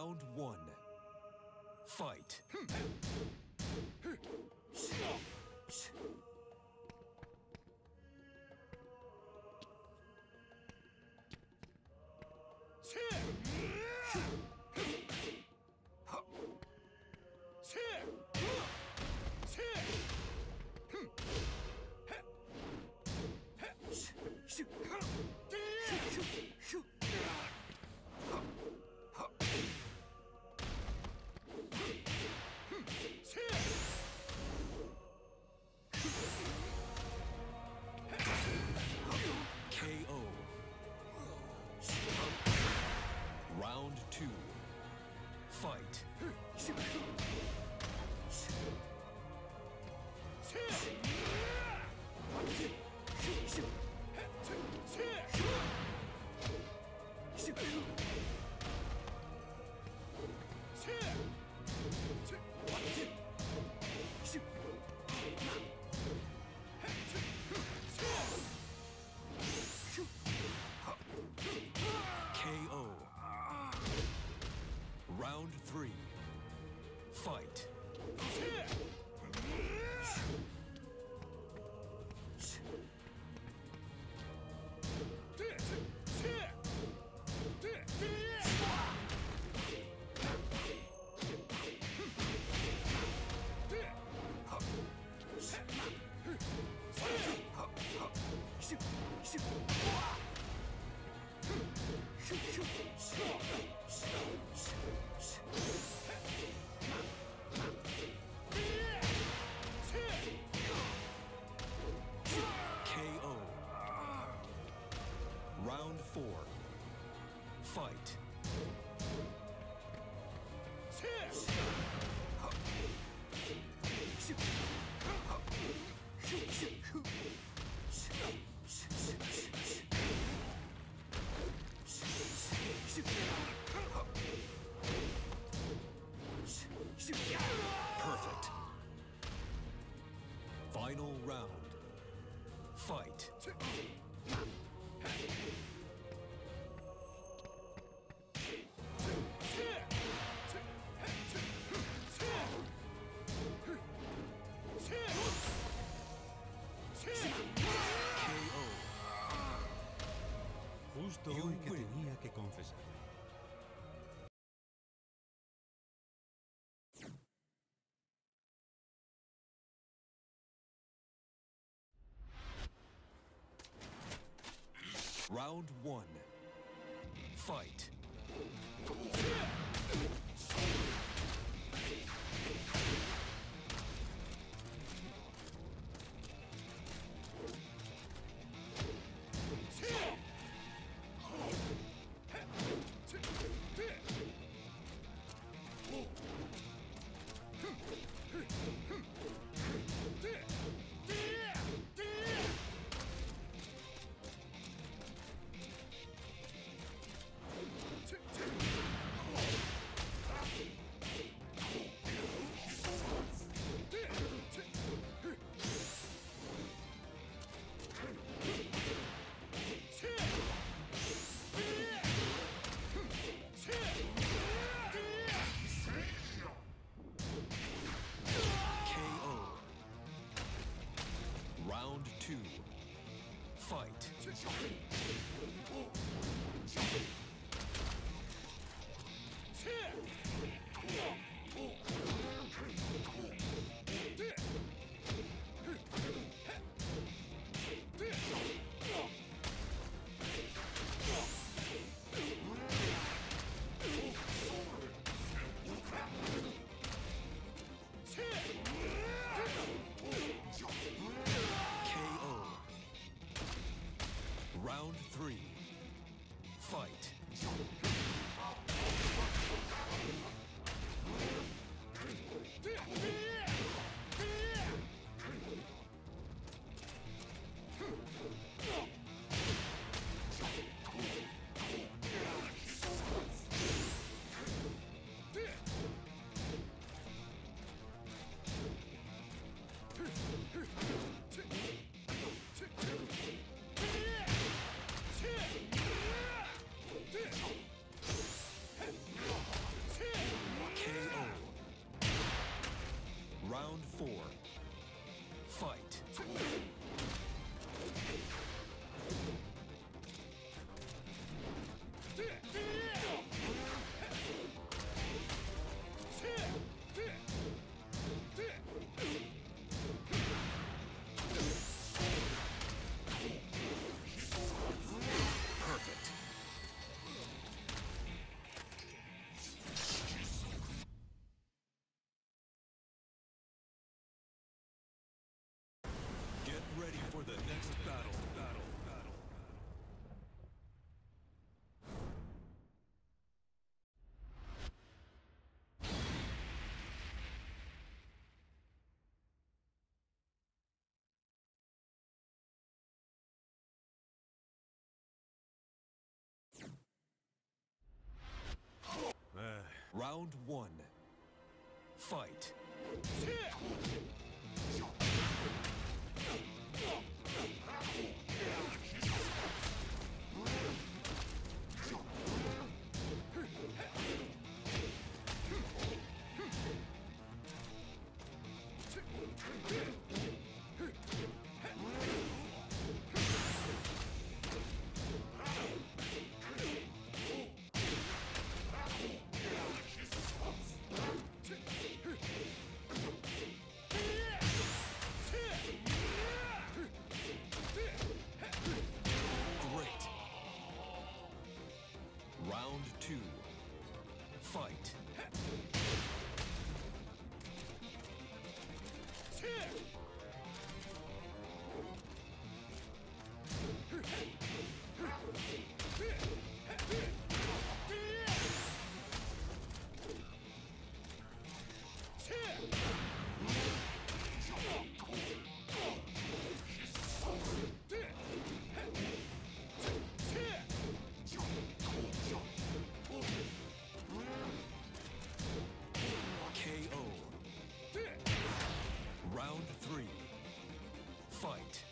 Round one. Fight. Hmm. Fight. Round one. Fight. Round one. Fight. KO. Fight.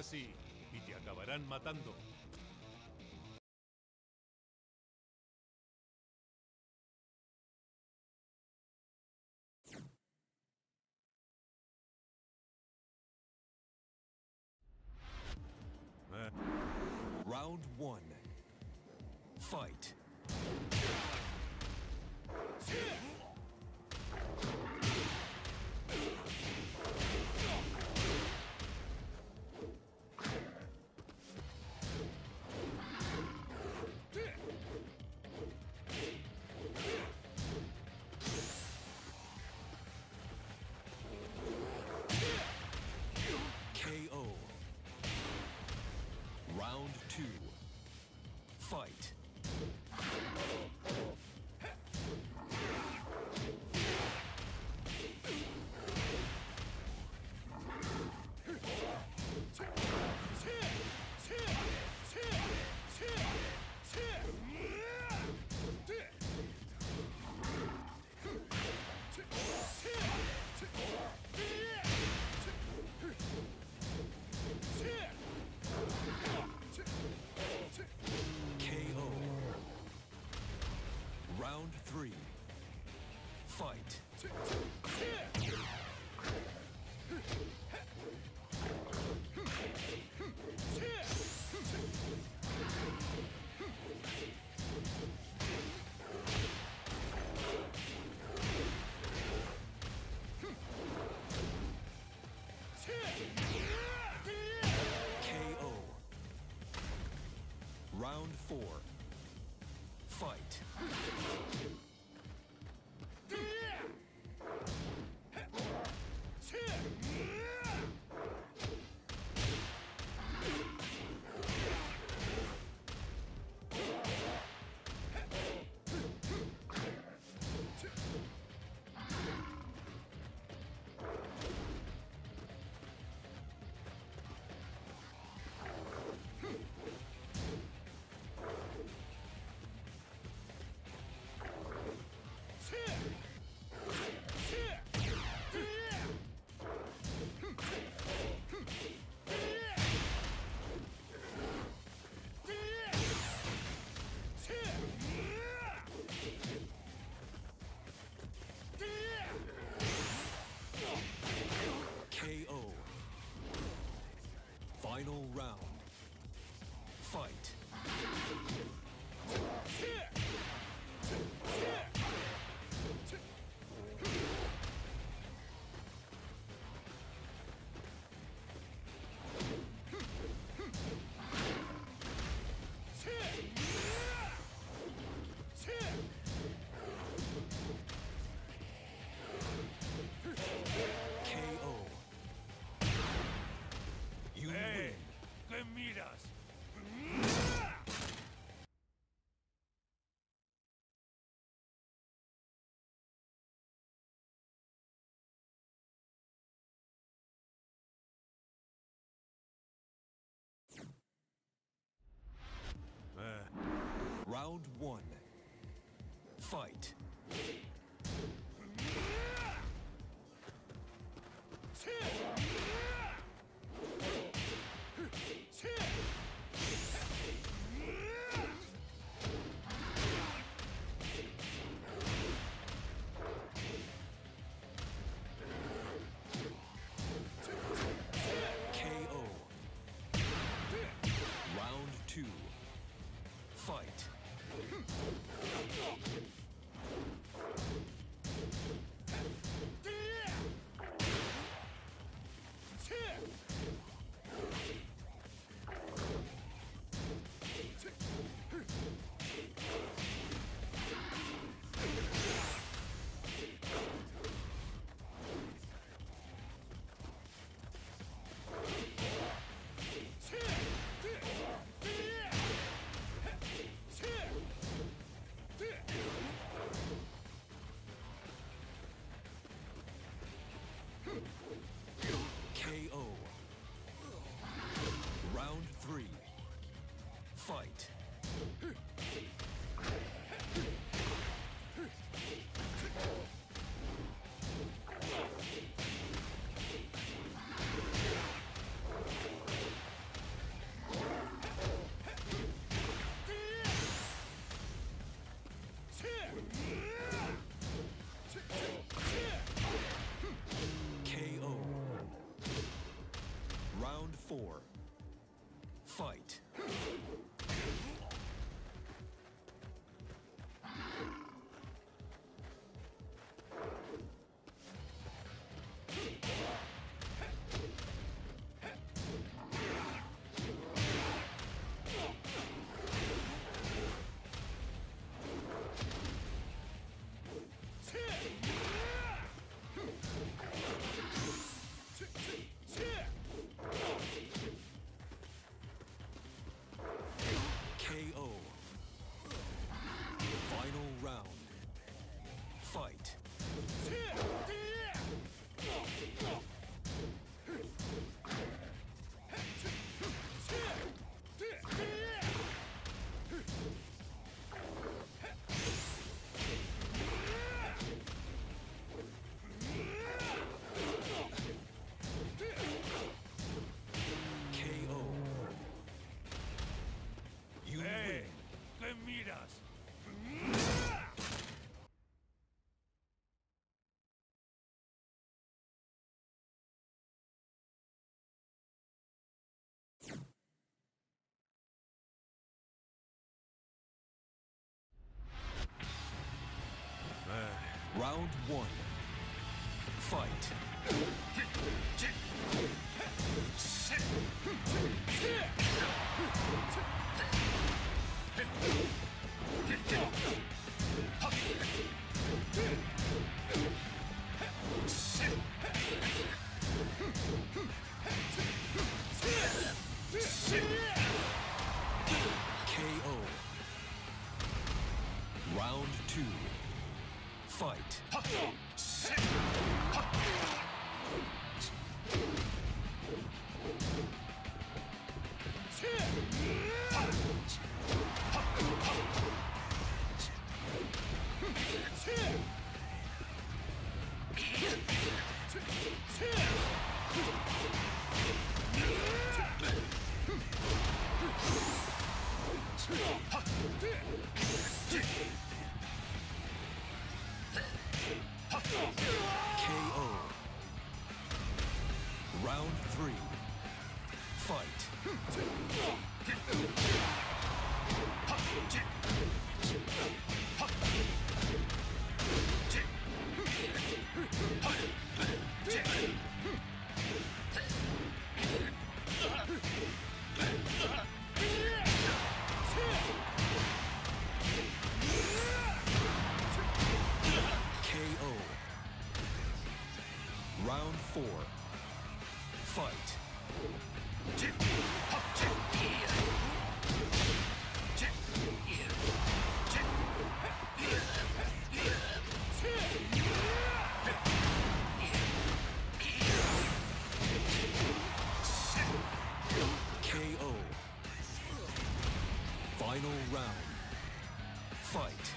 Así y te acabarán matando. Round one. Fight. Final Round one. Fight. Round one. Fight. Fight.